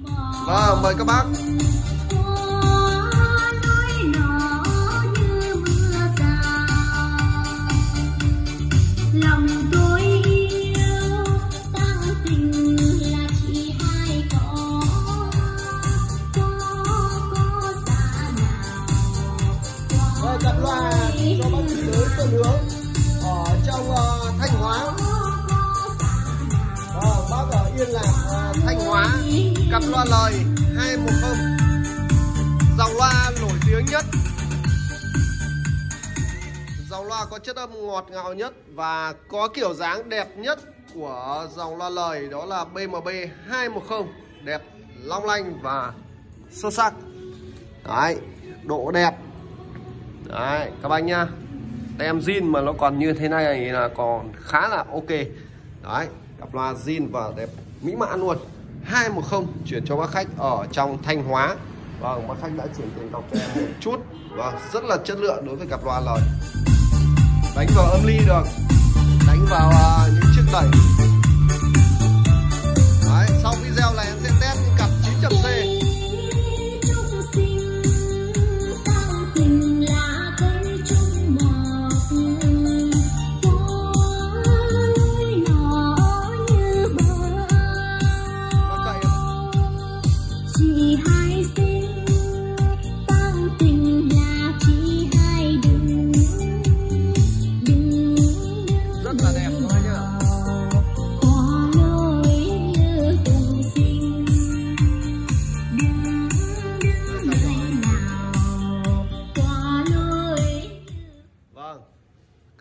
Vâng, mời các bác. Nào Vâng, loa cho bác chị tới tuần hướng ở trong uh, Thanh Hóa. Vâng, bác ở Yên Lạc, Cặp loa lời 210 Dòng loa nổi tiếng nhất. Dòng loa có chất âm ngọt ngào nhất Và có kiểu dáng đẹp nhất của dòng loa lời Đó là BMB 210 Đẹp, long lanh và xuất sắc. Đấy, độ đẹp. Đấy, các anh nhá. Tem zin mà nó còn như thế này là còn khá là ok. Đấy, cặp loa zin và đẹp mỹ mãn luôn. 210 chuyển cho bác khách ở trong Thanh Hóa. Vâng, bác khách đã chuyển tiền cọc cho em một chút. Vâng, rất là chất lượng đối với cặp loa lời. Đánh vào âm ly được. Đánh vào uh, những chiếc đẩy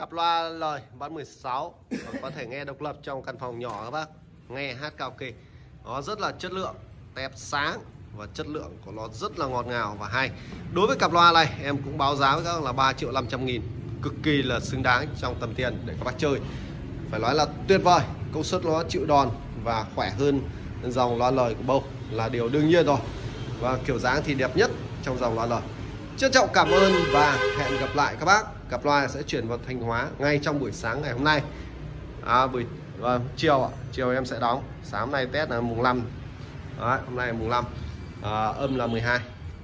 Cặp loa lời bán 16 Có thể nghe độc lập trong căn phòng nhỏ các bác. Nghe hát karaoke Nó rất là chất lượng, Tép sáng Và chất lượng của nó rất là ngọt ngào và hay. Đối với cặp loa này, em cũng báo giá với các bác là 3 triệu 500 nghìn. Cực kỳ là xứng đáng trong tầm tiền để các bác chơi. Phải nói là tuyệt vời, Công suất nó chịu đòn và khỏe hơn dòng loa lời của Bâu Là điều đương nhiên rồi. Và kiểu dáng thì đẹp nhất trong dòng loa lời. Trân trọng cảm ơn và hẹn gặp lại các bác. Cặp loa sẽ chuyển vào Thanh Hóa ngay trong buổi sáng ngày hôm nay. À, buổi vâng, chiều ạ, chiều em sẽ đóng. Sáng nay test là mùng 5. Đấy, hôm nay là mùng 5. À, âm là 12.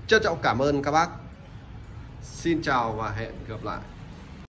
Trân trọng cảm ơn các bác. Xin chào và hẹn gặp lại.